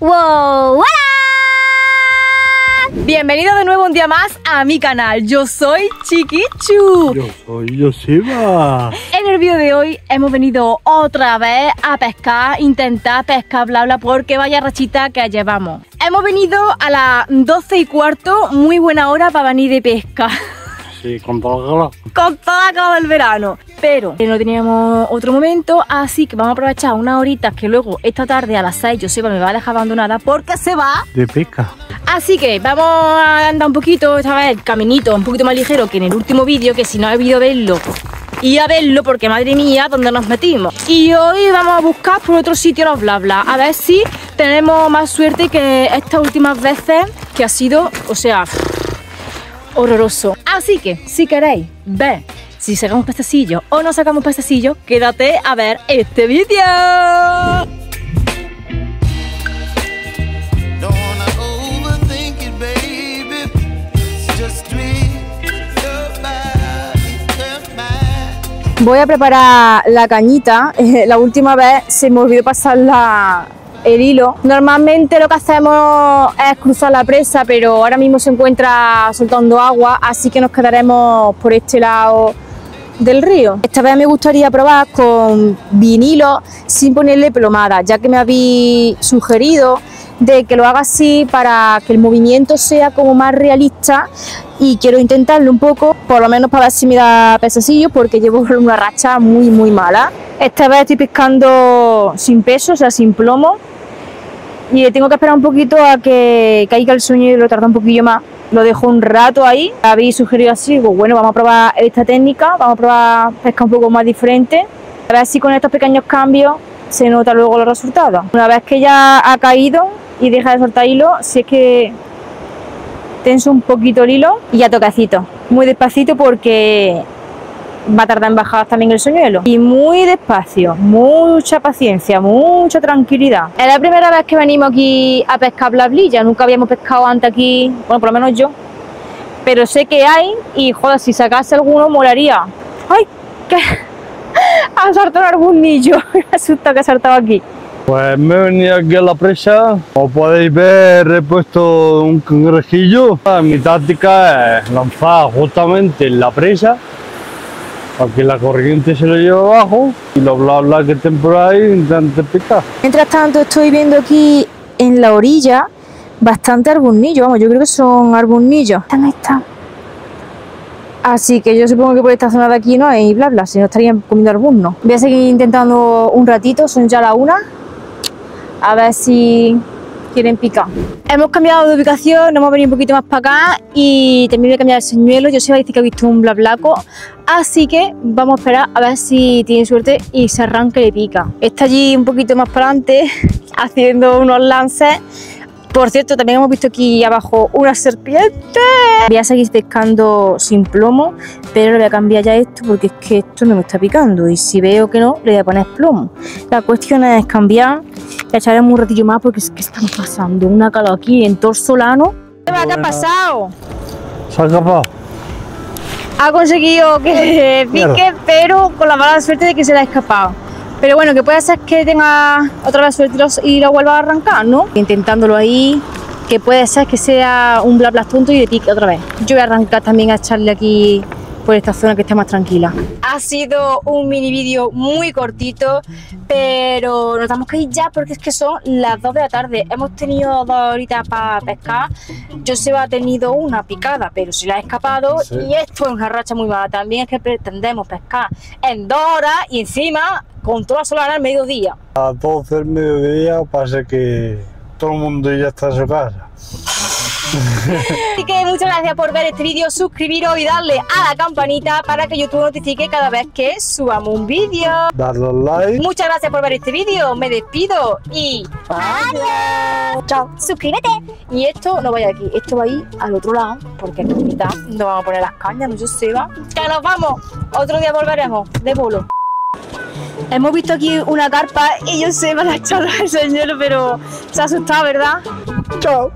¡Wow! ¡Hola! Bienvenido de nuevo un día más a mi canal. Yo soy Chiquichu. Yo soy Joseba. En el vídeo de hoy hemos venido otra vez a pescar, intentar pescar, bla bla, porque vaya rachita que llevamos. Hemos venido a las 12 y cuarto, muy buena hora para venir de pesca. Sí, con todo el calor. con toda la del verano. Pero no teníamos otro momento, así que vamos a aprovechar unas horitas que luego esta tarde a las 6 Joseba me va a dejar abandonada porque se va. De pesca. Así que vamos a andar un poquito, esta vez el caminito un poquito más ligero que en el último vídeo, que si no ha habido verlo y a verlo porque madre mía, ¿dónde nos metimos? Y hoy vamos a buscar por otro sitio los bla bla, a ver si tenemos más suerte que estas últimas veces que ha sido, o sea, horroroso. Así que, si queréis ver si sacamos pestecillo o no sacamos pestecillo, quédate a ver este vídeo. Voy a preparar la cañita. La última vez se me olvidó pasar la- el hilo. Normalmente lo que hacemos es cruzar la presa, pero ahora mismo se encuentra soltando agua, así que nos quedaremos por este lado del río. Esta vez me gustaría probar con vinilo sin ponerle plomada, ya que me habéis sugerido de que lo haga así para que el movimiento sea como más realista y quiero intentarlo un poco, por lo menos para ver si me da pesecillo porque llevo una racha muy muy mala. Esta vez estoy pescando sin peso, o sea, sin plomo y tengo que esperar un poquito a que caiga el sueño y lo tarda un poquillo más. Lo dejo un rato ahí. Habéis sugerido así, digo, bueno, vamos a probar esta técnica, vamos a probar pesca un poco más diferente. A ver si con estos pequeños cambios se nota luego los resultados. Una vez que ya ha caído y deja de soltar hilo, si es que tenso un poquito el hilo y ya toquecito. Muy despacito porque va a tardar en bajar también el señuelo. Y muy despacio, mucha paciencia, mucha tranquilidad. Es la primera vez que venimos aquí a pescar blablilla, nunca habíamos pescado antes aquí, bueno, por lo menos yo. Pero sé que hay y joder, si sacase alguno molaría. ¡Ay! que Ha saltado un arbunillo, me asusta que ha saltado aquí. Pues me he venido aquí a la presa. Como podéis ver, he puesto un cangrejillo. Mi táctica es lanzar justamente en la presa para que la corriente se lo lleve abajo y los bla bla que estén por ahí intenten picar. Mientras tanto estoy viendo aquí en la orilla bastante arbunillo, vamos, yo creo que son arbunillos. Ahí está. Así que yo supongo que por esta zona de aquí no hay bla bla, si no estarían comiendo arbusno. Voy a seguir intentando un ratito, son ya las una. A ver si quieren picar. Hemos cambiado de ubicación, nos hemos venido un poquito más para acá y también voy a cambiar el señuelo. Yo sé que ha visto un bla blaco, así que vamos a esperar a ver si tiene suerte y se arranca y le pica. Está allí un poquito más para adelante haciendo unos lances. Por cierto, también hemos visto aquí abajo una serpiente. Voy a seguir pescando sin plomo, pero le voy a cambiar ya esto porque es que esto no me está picando. Y si veo que no, le voy a poner plomo. La cuestión es cambiar. Le echaremos un ratillo más porque es que estamos pasando una calor aquí en Torsolano. ¿Qué ha pasado? ¿Se ha escapado? Ha conseguido que Mierda. pique, pero con la mala suerte de que se le ha escapado. Pero bueno, que puede ser que tenga otra vez suerte y lo vuelva a arrancar, ¿no? Intentándolo ahí, que puede ser que sea un bla bla tonto y le pique otra vez. Yo voy a arrancar también a echarle aquí por esta zona que esté más tranquila. Ha sido un mini vídeo muy cortito, pero nos tenemos que ir ya porque es que son las 2 de la tarde. Hemos tenido dos horitas para pescar. Yo se ha tenido una picada, pero se la ha escapado Sí. y esto es una racha muy mala. También es que pretendemos pescar en dos horas y encima con toda la solar al mediodía. A 12 del mediodía pasa que todo el mundo ya está en su casa. Así que muchas gracias por ver este vídeo, suscribiros y darle a la campanita para que YouTube notifique cada vez que subamos un vídeo. Darle al like. Muchas gracias por ver este vídeo, me despido y ¡Adiós! chao. ¡Suscríbete! Y esto no vaya aquí, esto va a ir al otro lado, porque en mitad no vamos a poner las cañas, no se va. ¡Que nos vamos! Otro día volveremos, de bolo. Hemos visto aquí una carpa y yo sé, me la ha echado el señor, pero se ha asustado, ¿verdad? Chao.